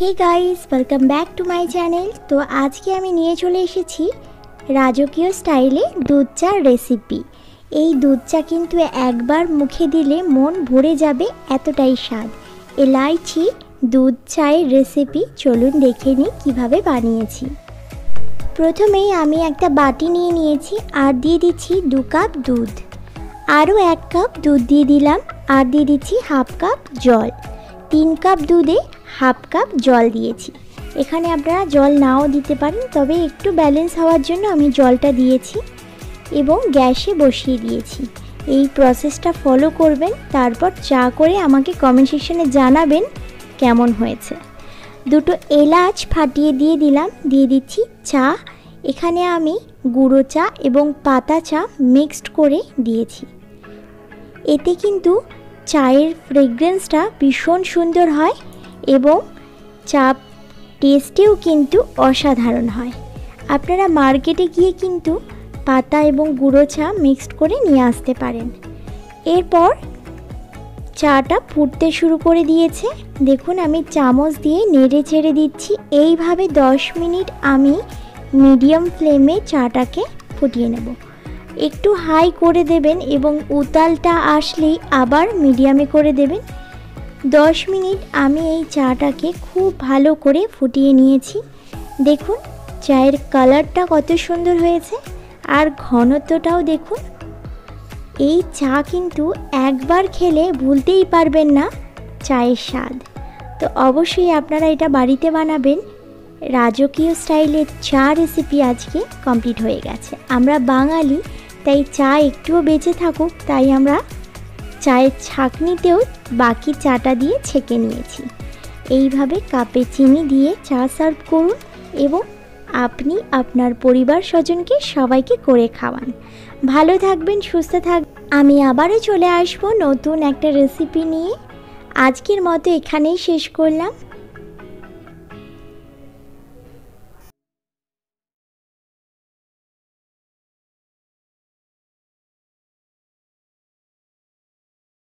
Hey guys welcome back to my channel তো আজকে আমি নিয়ে চলে এসেছি রাজকীয় স্টাইলে দুধ চার রেসিপি এই দুধ চা কিন্তু একবার মুখে দিলে মন ভরে যাবে, এতটাই স্বাদ। এলাইচি দুধ চায়ের রেসিপি চলুন দেখে নিই কীভাবে বানিয়েছি। প্রথমেই আমি একটা বাটি নিয়ে নিয়েছি, আর দিয়ে দিচ্ছি দু কাপ দুধ। আরও এক কাপ দুধ দিয়ে দিলাম, আর দিয়ে দিচ্ছি হাফ কাপ জল। তিন কাপ দুধে হাফ কাপ জল দিয়েছি। এখানে আপনারা জল নাও দিতে পারেন, তবে একটু ব্যালেন্স হওয়ার জন্য আমি জলটা দিয়েছি এবং গ্যাসে বসিয়ে দিয়েছি। এই প্রসেসটা ফলো করবেন, তারপর চা করে আমাকে কমেন্ট সেকশনে জানাবেন কেমন হয়েছে। দুটো এলাচ ফাটিয়ে দিয়ে দিলাম, দিয়ে দিচ্ছি চা। এখানে আমি গুঁড়ো চা এবং পাতা চা মিক্সড করে দিয়েছি। এতে কিন্তু চায়ের ফ্রেগরেন্সটা ভীষণ সুন্দর হয়। এবং চা টেস্টেও কিন্তু অসাধারণ হয়। আপনারা মার্কেটে গিয়ে কিন্তু পাতা এবং গুঁড়ো চা মিক্সড করে নিয়ে আসতে পারেন। এরপর চাটা ফুটতে শুরু করে দিয়েছে। দেখুন, আমি চামচ দিয়ে নেড়ে ছেড়ে দিচ্ছি। এইভাবে 10 মিনিট আমি মিডিয়াম ফ্লেমে চাটাকে ফুটিয়ে নেব। একটু হাই করে দেবেন এবং উতালটা আসলেই আবার মিডিয়ামে করে দেবেন। 10 মিনিট আমি এই চাটাকে খুব ভালো করে ফুটিয়ে নিয়েছি। দেখুন, চায়ের কালারটা কত সুন্দর হয়েছে। আর ঘনত্বটাও দেখুন। এই চা কিন্তু একবার খেলে ভুলতেই পারবেন না চায়ের স্বাদ। তো অবশ্যই আপনারা এটা বাড়িতে বানাবেন। রাজকীয় স্টাইলের চা রেসিপি আজকে কমপ্লিট হয়ে গেছে। আমরা বাঙালি, তাই চা একটুও বেঁচে থাকুক, তাই আমরা চায়ের ছাঁকনিতেও বাকি চাটা দিয়ে ছেঁকে নিয়েছি। এইভাবে কাপে চিনি দিয়ে চা সার্ভ করুন এবং আপনি আপনার পরিবার স্বজনকে সবাইকে করে খাওয়ান। ভালো থাকবেন, সুস্থ থাক আমি আবারও চলে আসব নতুন একটা রেসিপি নিয়ে। আজকের মতো এখানেই শেষ করলাম।